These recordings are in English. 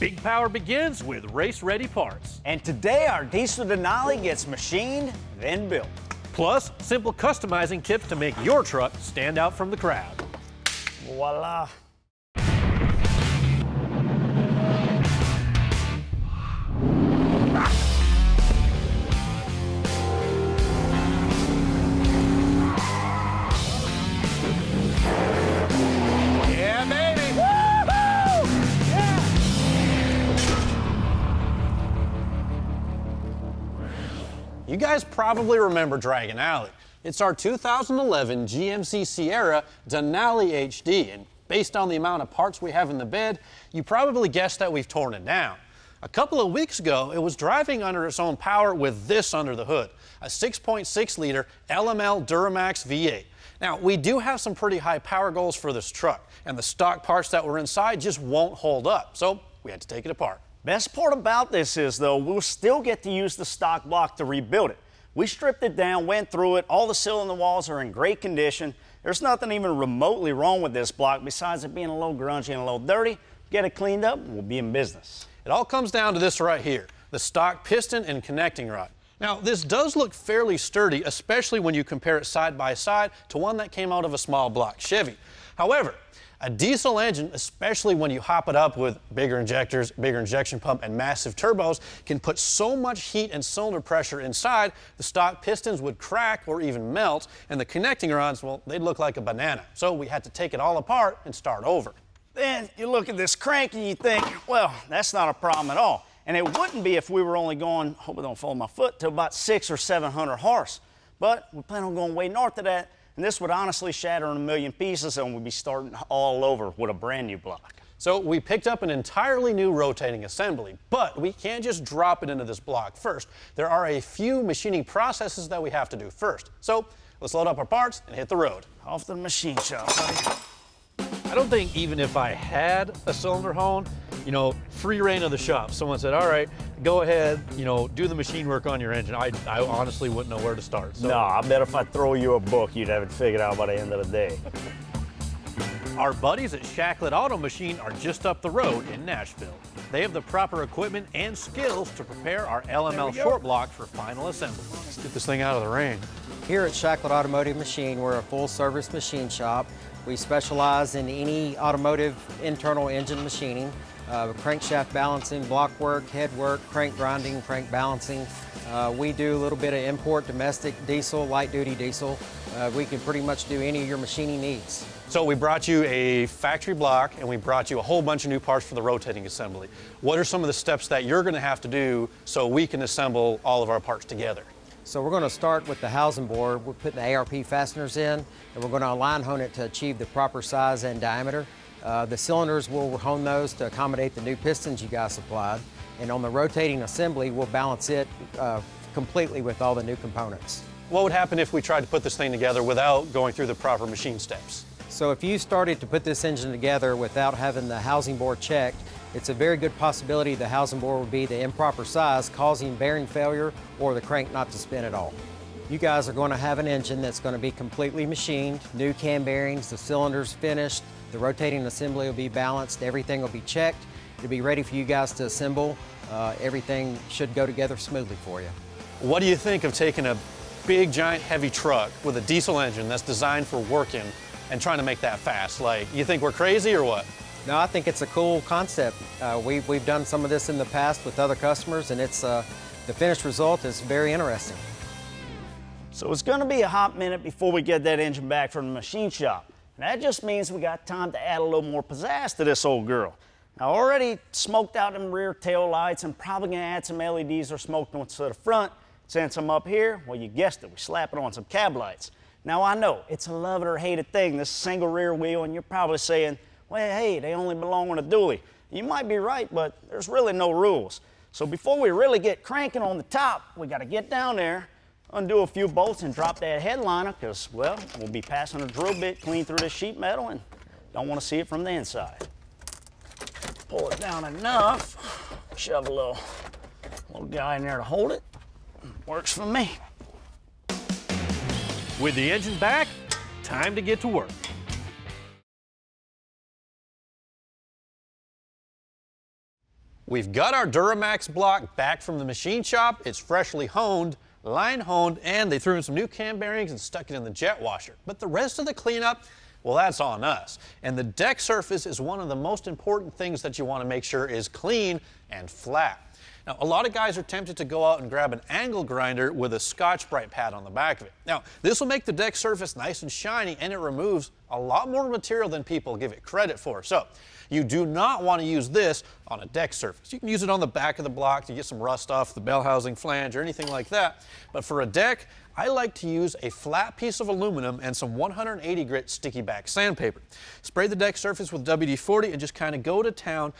Big power begins with race-ready parts. And today our diesel Denali gets machined, then built. Plus, simple customizing tips to make your truck stand out from the crowd. Voila. You guys probably remember Dragon Alley. It's our 2011 GMC Sierra Denali HD, and based on the amount of parts we have in the bed, you probably guessed that we've torn it down. A couple of weeks ago, it was driving under its own power with this under the hood, a 6.6 liter LML Duramax V8. Now, we do have some pretty high power goals for this truck, and the stock parts that were inside just won't hold up, so we had to take it apart. Best part about this is, though, we'll still get to use the stock block to rebuild it. We stripped it down, went through it. All the cylinder walls are in great condition. There's nothing even remotely wrong with this block besides it being a little grungy and a little dirty. Get it cleaned up, and we'll be in business. It all comes down to this right here, the stock piston and connecting rod. Now, this does look fairly sturdy, especially when you compare it side by side to one that came out of a small block Chevy. However, a diesel engine, especially when you hop it up with bigger injectors, bigger injection pump, and massive turbos, can put so much heat and cylinder pressure inside, the stock pistons would crack or even melt, and the connecting rods, well, they'd look like a banana. So we had to take it all apart and start over. Then you look at this crank and you think, well, that's not a problem at all. And it wouldn't be if we were only going, hope I don't fall my foot, to about six or 700 horse. But we plan on going way north of that, and this would honestly shatter in a million pieces and we'd be starting all over with a brand new block. So we picked up an entirely new rotating assembly, but we can't just drop it into this block first. There are a few machining processes that we have to do first. So let's load up our parts and hit the road. Off to the machine shop, buddy. I don't think even if I had a cylinder hone, you know, free reign of the shop. Someone said, all right, go ahead, you know, do the machine work on your engine. I, I honestly wouldn't know where to start. So No, I bet if I throw you a book, you'd have it figured out by the end of the day. Our buddies at Shacklett Auto Machine are just up the road in Nashville. They have the proper equipment and skills to prepare our LML short block for final assembly. Let's get this thing out of the rain. Here at Shacklett Automotive Machine, we're a full-service machine shop. We specialize in any automotive internal engine machining, uh, crankshaft balancing, block work, head work, crank grinding, crank balancing. Uh, we do a little bit of import, domestic diesel, light-duty diesel. Uh, we can pretty much do any of your machining needs. So we brought you a factory block and we brought you a whole bunch of new parts for the rotating assembly. What are some of the steps that you're going to have to do so we can assemble all of our parts together? So we're going to start with the housing bore. We're putting the ARP fasteners in, and we're going to align hone it to achieve the proper size and diameter. Uh, the cylinders, we'll hone those to accommodate the new pistons you guys supplied. And on the rotating assembly, we'll balance it uh, completely with all the new components. What would happen if we tried to put this thing together without going through the proper machine steps? So if you started to put this engine together without having the housing bore checked, it's a very good possibility the housing bore would be the improper size, causing bearing failure or the crank not to spin at all. You guys are going to have an engine that's going to be completely machined, new cam bearings, the cylinders finished, the rotating assembly will be balanced, everything will be checked. It'll be ready for you guys to assemble. Uh, everything should go together smoothly for you. What do you think of taking a big, giant, heavy truck with a diesel engine that's designed for working and trying to make that fast? Like, you think we're crazy or what? No, I think it's a cool concept. Uh, we, we've done some of this in the past with other customers, and it's uh, the finished result is very interesting. So it's gonna be a hot minute before we get that engine back from the machine shop. And that just means we got time to add a little more pizzazz to this old girl. I already smoked out them rear tail lights and probably gonna add some LEDs or smoke ones to the front. Since I'm up here, well, you guessed it, we slap it on some cab lights. Now I know it's a love it or hate it thing, this single rear wheel, and you're probably saying, well, hey, they only belong on a dually. You might be right, but there's really no rules. So before we really get cranking on the top, we gotta get down there, undo a few bolts and drop that headliner, because, well, we'll be passing a drill bit clean through this sheet metal and don't wanna see it from the inside. Pull it down enough, shove a little, little guy in there to hold it. Works for me. With the engine back, time to get to work. We've got our Duramax block back from the machine shop. It's freshly honed, line honed, and they threw in some new cam bearings and stuck it in the jet washer. But the rest of the cleanup, well, that's on us. And the deck surface is one of the most important things that you want to make sure is clean and flat. Now, a lot of guys are tempted to go out and grab an angle grinder with a Scotch-Brite pad on the back of it. Now, this will make the deck surface nice and shiny and it removes a lot more material than people give it credit for. So, you do not want to use this on a deck surface. You can use it on the back of the block to get some rust off the bell housing flange or anything like that. But for a deck, I like to use a flat piece of aluminum and some 180 grit sticky back sandpaper. Spray the deck surface with WD-40 and just kind of go to town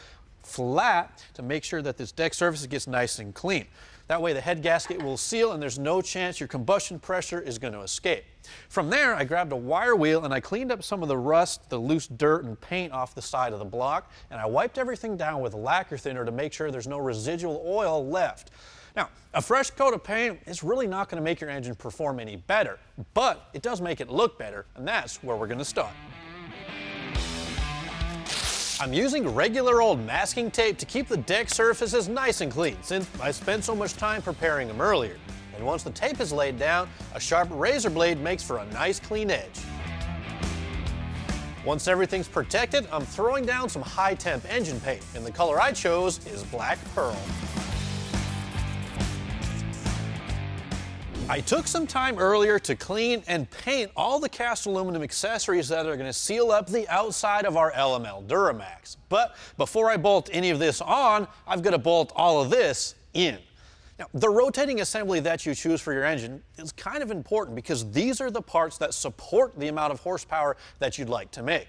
flat to make sure that this deck surface gets nice and clean. That way the head gasket will seal and there's no chance your combustion pressure is going to escape. From there, I grabbed a wire wheel and I cleaned up some of the rust, the loose dirt and paint off the side of the block, and I wiped everything down with lacquer thinner to make sure there's no residual oil left. Now, a fresh coat of paint is really not going to make your engine perform any better, but it does make it look better, and that's where we're going to start. I'm using regular old masking tape to keep the deck surfaces nice and clean since I spent so much time preparing them earlier. And once the tape is laid down, a sharp razor blade makes for a nice clean edge. Once everything's protected, I'm throwing down some high temp engine paint, and the color I chose is Black Pearl. I took some time earlier to clean and paint all the cast aluminum accessories that are going to seal up the outside of our LML Duramax. But before I bolt any of this on, I've got to bolt all of this in. Now, the rotating assembly that you choose for your engine is kind of important because these are the parts that support the amount of horsepower that you'd like to make.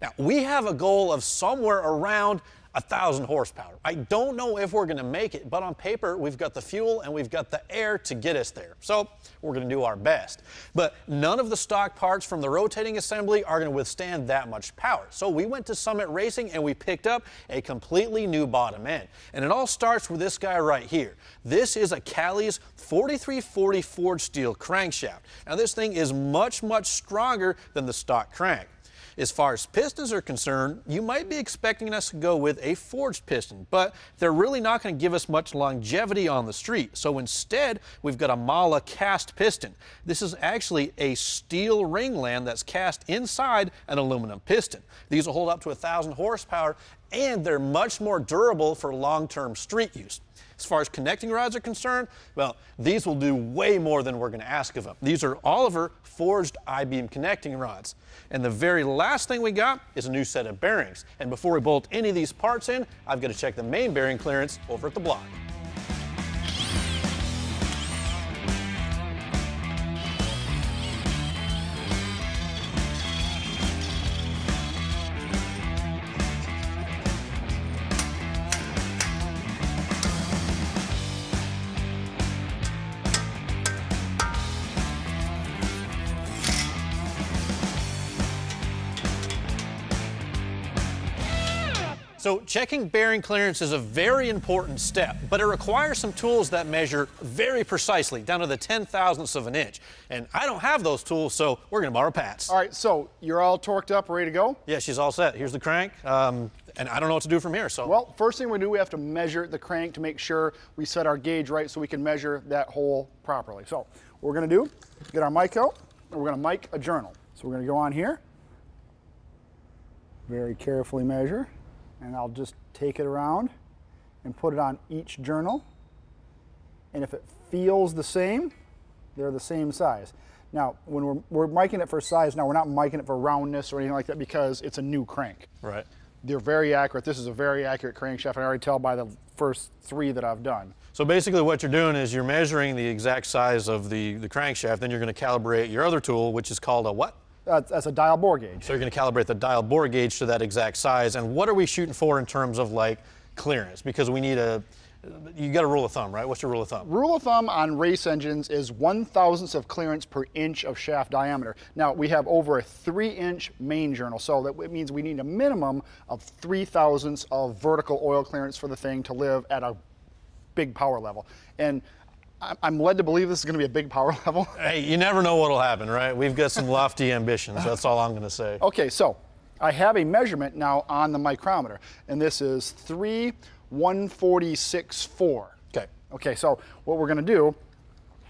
Now, we have a goal of somewhere around a thousand horsepower. I don't know if we're gonna make it, but on paper, we've got the fuel and we've got the air to get us there. So we're gonna do our best. But none of the stock parts from the rotating assembly are gonna withstand that much power. So we went to Summit Racing and we picked up a completely new bottom end. And it all starts with this guy right here. This is a Callies 4340 forged steel crankshaft. Now this thing is much, much stronger than the stock crank. As far as pistons are concerned, you might be expecting us to go with a forged piston, but they're really not going to give us much longevity on the street. So instead, we've got a Mahle cast piston. This is actually a steel ringland that's cast inside an aluminum piston. These will hold up to 1,000 horsepower and they're much more durable for long-term street use. As far as connecting rods are concerned, well, these will do way more than we're going to ask of them. These are Oliver forged I-beam connecting rods. And the very last thing we got is a new set of bearings. And before we bolt any of these parts in, I've got to check the main bearing clearance over at the block. So checking bearing clearance is a very important step, but it requires some tools that measure very precisely, down to the 10 thousandths of an inch. And I don't have those tools, so we're gonna borrow Pat's. All right, so you're all torqued up, ready to go? Yeah, she's all set. Here's the crank, um, and I don't know what to do from here, so. Well, first thing we do, we have to measure the crank to make sure we set our gauge right so we can measure that hole properly. So what we're gonna do, get our mic out, and we're gonna mic a journal. So we're gonna go on here, very carefully measure and I'll just take it around and put it on each journal. And if it feels the same, they're the same size. Now, when we're, we're miking it for size, now we're not miking it for roundness or anything like that because it's a new crank. Right. They're very accurate. This is a very accurate crankshaft. I already tell by the first three that I've done. So basically what you're doing is you're measuring the exact size of the, the crankshaft, then you're gonna calibrate your other tool, which is called a what? That's, that's a dial bore gauge. So you're going to calibrate the dial bore gauge to that exact size. And what are we shooting for in terms of like clearance? Because we need a, you got a rule of thumb, right? What's your rule of thumb? Rule of thumb on race engines is one thousandths of clearance per inch of shaft diameter. Now we have over a three inch main journal, so that means we need a minimum of three thousandths of vertical oil clearance for the thing to live at a big power level. And I'm led to believe this is going to be a big power level. Hey, you never know what'll happen, right? We've got some lofty ambitions. That's all I'm going to say. Okay, so I have a measurement now on the micrometer, and this is three 146.4. Okay. Okay, so what we're gonna do,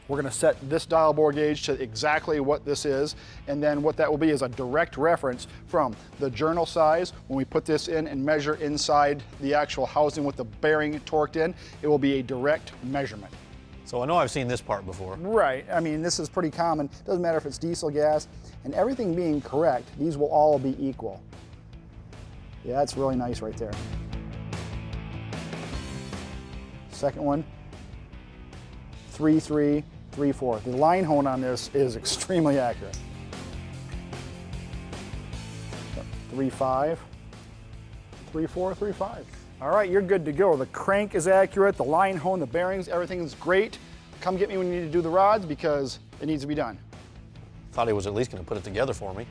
we're gonna set this dial bore gauge to exactly what this is, and then what that will be is a direct reference from the journal size. When we put this in and measure inside the actual housing with the bearing torqued in, it will be a direct measurement. So I know I've seen this part before. Right, I mean, this is pretty common. Doesn't matter if it's diesel, gas, and everything being correct, these will all be equal. Yeah, that's really nice right there. Second one, three, three, three, four. The line hone on this is extremely accurate. Three, five, three, four, three, five. All right, you're good to go. The crank is accurate, the line hone, the bearings, everything's great. Come get me when you need to do the rods because it needs to be done. Thought he was at least going to put it together for me.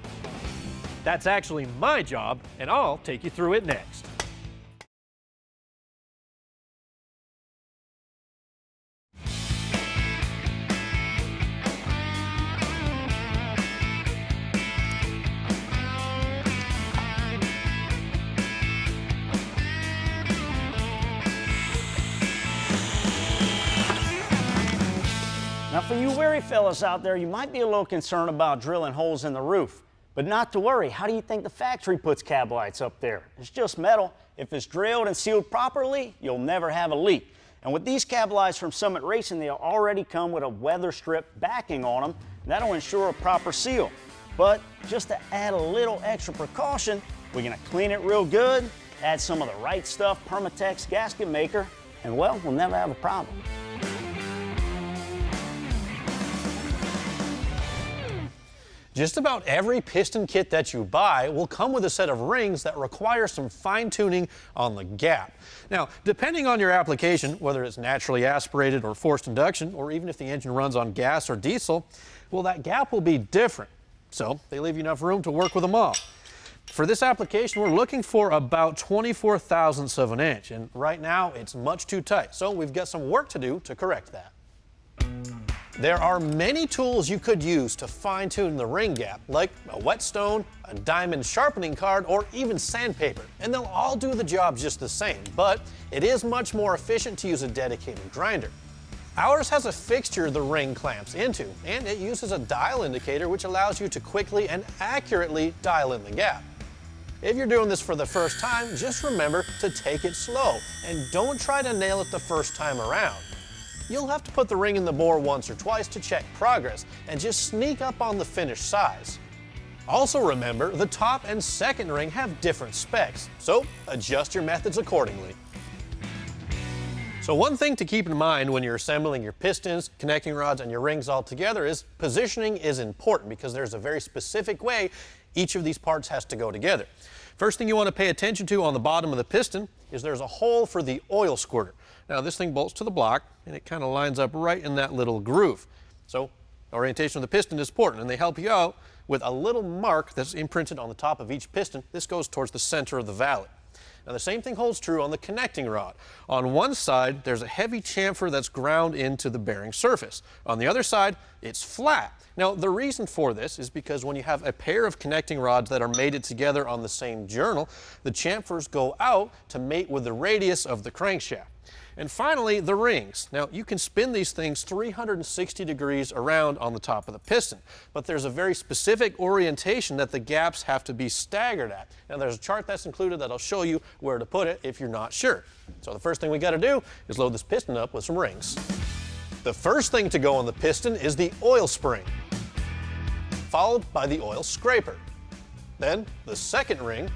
That's actually my job, and I'll take you through it next. Fellas out there, you might be a little concerned about drilling holes in the roof. But not to worry, how do you think the factory puts cab lights up there? It's just metal. If it's drilled and sealed properly, you'll never have a leak. And with these cab lights from Summit Racing, they'll already come with a weather strip backing on them. That'll ensure a proper seal. But just to add a little extra precaution, we're gonna clean it real good, add some of the right stuff, Permatex gasket maker, and well, we'll never have a problem. Just about every piston kit that you buy will come with a set of rings that require some fine tuning on the gap. Now, depending on your application, whether it's naturally aspirated or forced induction, or even if the engine runs on gas or diesel, well, that gap will be different. So they leave you enough room to work with them all. For this application, we're looking for about 24 thousandths of an inch, and right now it's much too tight. So we've got some work to do to correct that. There are many tools you could use to fine tune the ring gap, like a whetstone, a diamond sharpening card, or even sandpaper, and they'll all do the job just the same, but it is much more efficient to use a dedicated grinder. Ours has a fixture the ring clamps into, and it uses a dial indicator which allows you to quickly and accurately dial in the gap. If you're doing this for the first time, just remember to take it slow and don't try to nail it the first time around. You'll have to put the ring in the bore once or twice to check progress and just sneak up on the finished size. Also remember, the top and second ring have different specs, so adjust your methods accordingly. So one thing to keep in mind when you're assembling your pistons, connecting rods, and your rings all together is positioning is important because there's a very specific way each of these parts has to go together. First thing you want to pay attention to on the bottom of the piston is there's a hole for the oil squirter. Now this thing bolts to the block and it kind of lines up right in that little groove. So orientation of the piston is important and they help you out with a little mark that's imprinted on the top of each piston. This goes towards the center of the valley. Now the same thing holds true on the connecting rod. On one side, there's a heavy chamfer that's ground into the bearing surface. On the other side, it's flat. Now the reason for this is because when you have a pair of connecting rods that are mated together on the same journal, the chamfers go out to mate with the radius of the crankshaft. And finally, the rings. Now, you can spin these things 360 degrees around on the top of the piston, but there's a very specific orientation that the gaps have to be staggered at. Now, there's a chart that's included that'll show you where to put it if you're not sure. So the first thing we gotta do is load this piston up with some rings. The first thing to go on the piston is the oil spring, followed by the oil scraper. Then the second ring,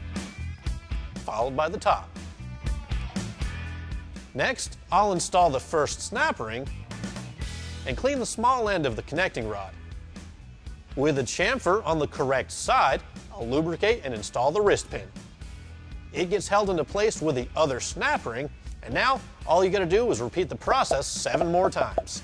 followed by the top. Next, I'll install the first snap ring and clean the small end of the connecting rod. With a chamfer on the correct side, I'll lubricate and install the wrist pin. It gets held into place with the other snap ring, and now all you gotta do is repeat the process seven more times.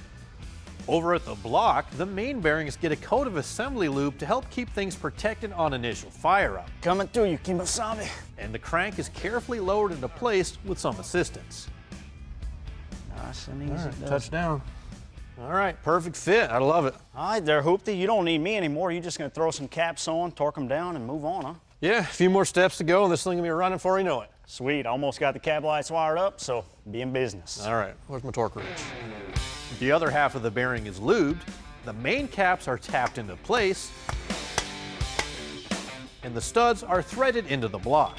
Over at the block, the main bearings get a coat of assembly lube to help keep things protected on initial fire up. Coming through you, Kemosabe. And the crank is carefully lowered into place with some assistance. Nice and easy. does. Touchdown. All right, perfect fit. I love it. All right there, Hoopty. You don't need me anymore. You're just gonna throw some caps on, torque them down, and move on, huh? Yeah, a few more steps to go, and this thing will be running before you know it. Sweet, almost got the cab lights wired up, so be in business. All right, where's my torque wrench? The other half of the bearing is lubed, the main caps are tapped into place, and the studs are threaded into the block.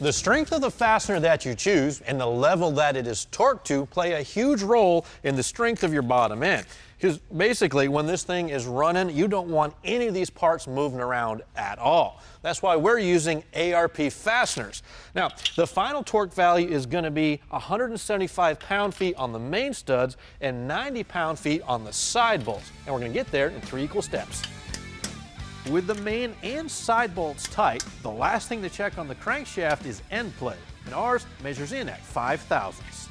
The strength of the fastener that you choose and the level that it is torqued to play a huge role in the strength of your bottom end. Because basically, when this thing is running, you don't want any of these parts moving around at all. That's why we're using ARP fasteners. Now, the final torque value is going to be 175 pound-feet on the main studs and 90 pound-feet on the side bolts. And we're going to get there in three equal steps. With the main and side bolts tight, the last thing to check on the crankshaft is end play, and ours measures in at 5 thousandths.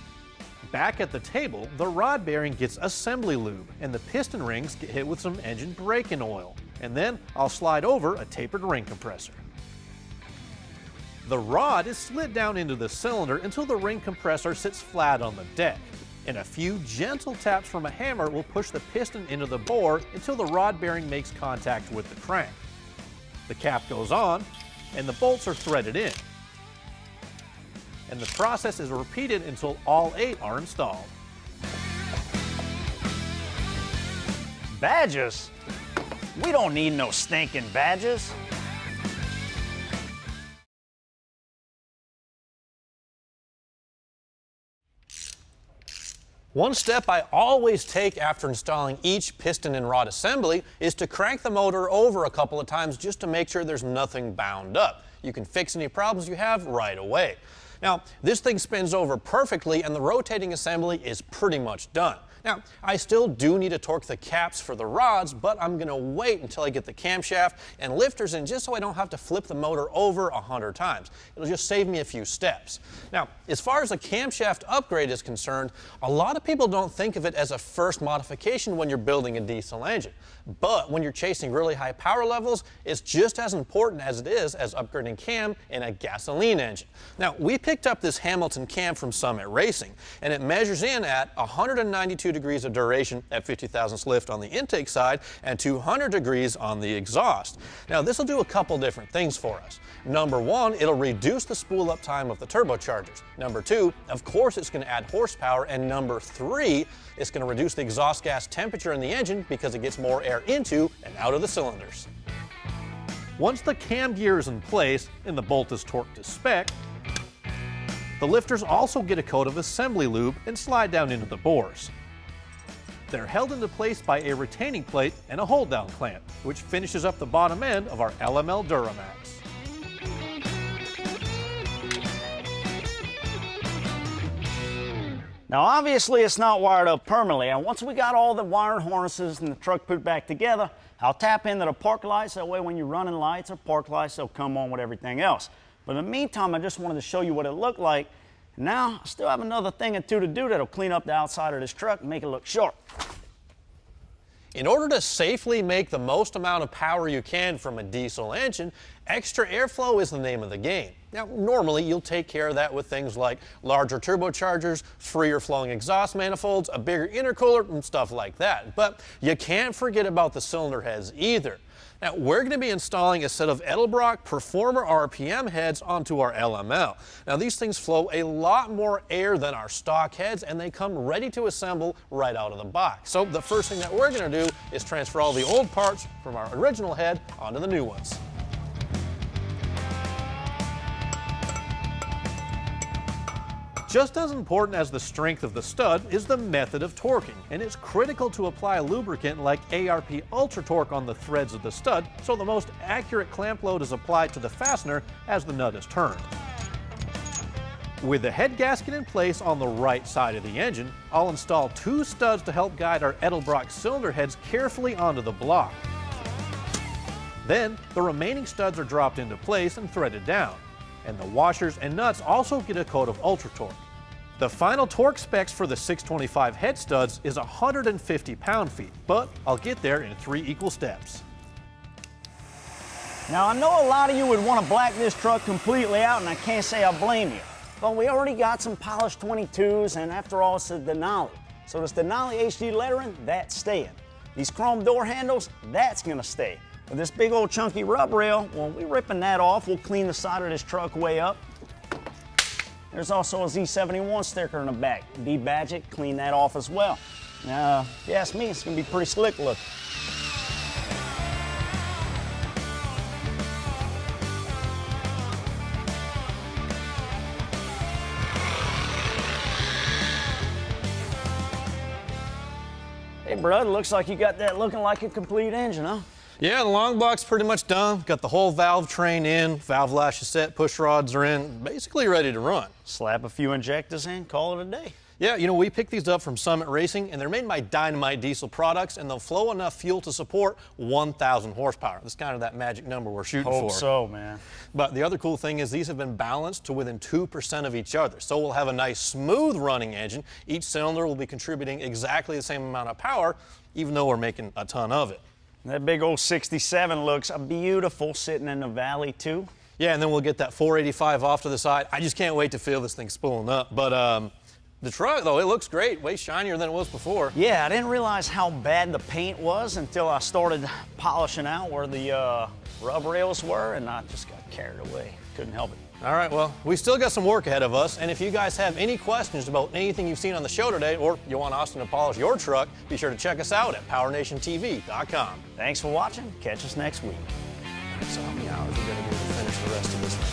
Back at the table, the rod bearing gets assembly lube, and the piston rings get hit with some engine break-in oil. And then I'll slide over a tapered ring compressor. The rod is slid down into the cylinder until the ring compressor sits flat on the deck. And a few gentle taps from a hammer will push the piston into the bore until the rod bearing makes contact with the crank. The cap goes on, and the bolts are threaded in. And the process is repeated until all eight are installed. Badges? We don't need no stinking badges. One step I always take after installing each piston and rod assembly is to crank the motor over a couple of times just to make sure there's nothing bound up. You can fix any problems you have right away. Now, this thing spins over perfectly and the rotating assembly is pretty much done. Now, I still do need to torque the caps for the rods, but I'm going to wait until I get the camshaft and lifters in just so I don't have to flip the motor over a hundred times. It'll just save me a few steps. Now, as far as the camshaft upgrade is concerned, a lot of people don't think of it as a first modification when you're building a diesel engine. But when you're chasing really high power levels, it's just as important as it is as upgrading cam in a gasoline engine. Now, we picked up this Hamilton cam from Summit Racing, and it measures in at 192 degrees of duration at 50 thousandths lift on the intake side and 200 degrees on the exhaust. Now, this will do a couple different things for us. Number one, it'll reduce the spool up time of the turbochargers. Number two, of course, it's going to add horsepower. And number three, it's going to reduce the exhaust gas temperature in the engine because it gets more air into and out of the cylinders. Once the cam gear is in place and the bolt is torqued to spec, the lifters also get a coat of assembly lube and slide down into the bores. They're held into place by a retaining plate and a hold down clamp, which finishes up the bottom end of our LML Duramax. Now obviously it's not wired up permanently and once we got all the wiring harnesses and the truck put back together, I'll tap into the park lights that way when you're running lights or park lights they'll come on with everything else. But in the meantime I just wanted to show you what it looked like. Now I still have another thing or two to do that'll clean up the outside of this truck and make it look sharp. In order to safely make the most amount of power you can from a diesel engine, extra airflow is the name of the game. Now, normally you'll take care of that with things like larger turbochargers, freer flowing exhaust manifolds, a bigger intercooler, and stuff like that. But you can't forget about the cylinder heads either. Now, we're going to be installing a set of Edelbrock Performer RPM heads onto our LML. Now, these things flow a lot more air than our stock heads, and they come ready to assemble right out of the box. So the first thing that we're going to do is transfer all the old parts from our original head onto the new ones. Just as important as the strength of the stud is the method of torquing, and it's critical to apply lubricant like ARP Ultra Torque on the threads of the stud so the most accurate clamp load is applied to the fastener as the nut is turned. With the head gasket in place on the right side of the engine, I'll install two studs to help guide our Edelbrock cylinder heads carefully onto the block. Then, the remaining studs are dropped into place and threaded down and the washers and nuts also get a coat of Ultra Torque. The final torque specs for the 625 head studs is 150 pound-feet, but I'll get there in three equal steps. Now I know a lot of you would want to black this truck completely out and I can't say I blame you. But we already got some polished 22s and after all it's a Denali. So this Denali HD lettering, that's staying. These chrome door handles, that's gonna stay. With this big old chunky rub rail, well, we're ripping that off. We'll clean the side of this truck way up. There's also a Z71 sticker in the back. Debadge it, clean that off as well. Now, if you ask me, it's gonna be pretty slick looking. Hey, bud, looks like you got that looking like a complete engine, huh? Yeah, the long block's pretty much done. Got the whole valve train in, valve lash is set, push rods are in, basically ready to run. Slap a few injectors in, call it a day. Yeah, you know, we picked these up from Summit Racing, and they're made by Dynamite Diesel Products, and they'll flow enough fuel to support 1,000 horsepower. That's kind of that magic number we're shooting Hope for. so, man. But the other cool thing is these have been balanced to within 2% of each other. So we'll have a nice smooth running engine. Each cylinder will be contributing exactly the same amount of power, even though we're making a ton of it. That big old 67 looks beautiful sitting in the valley, too. Yeah, and then we'll get that 485 off to the side. I just can't wait to feel this thing spooling up. But um, the truck, though, it looks great, way shinier than it was before. Yeah, I didn't realize how bad the paint was until I started polishing out where the uh, rub rails were, and I just got carried away. Couldn't help it. All right, well, we still got some work ahead of us, and if you guys have any questions about anything you've seen on the show today, or you want Austin to polish your truck, be sure to check us out at PowerNationTV.com. Thanks for watching. Catch us next week. So how many hours we gotta do to finish the rest of this